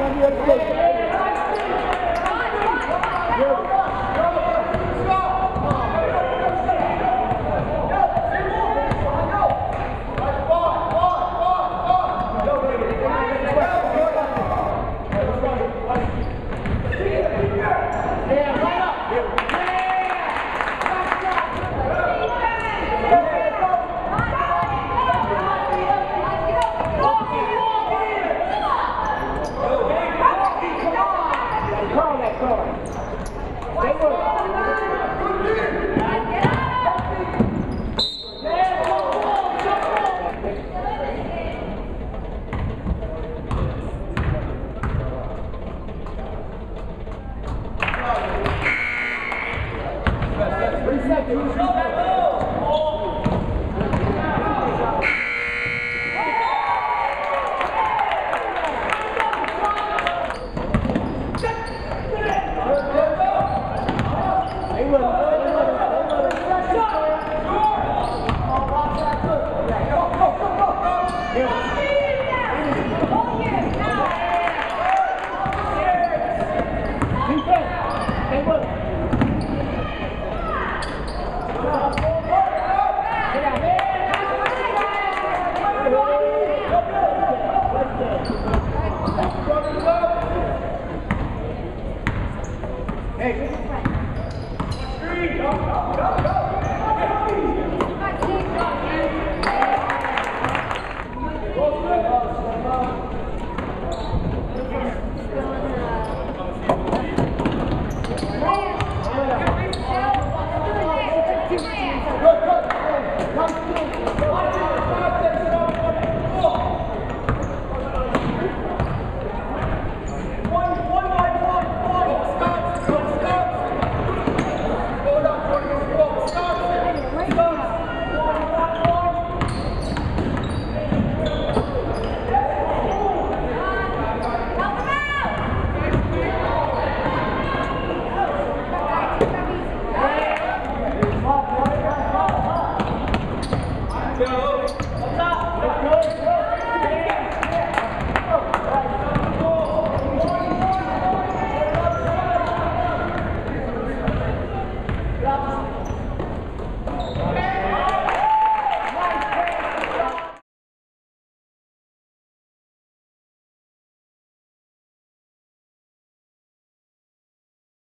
наверх.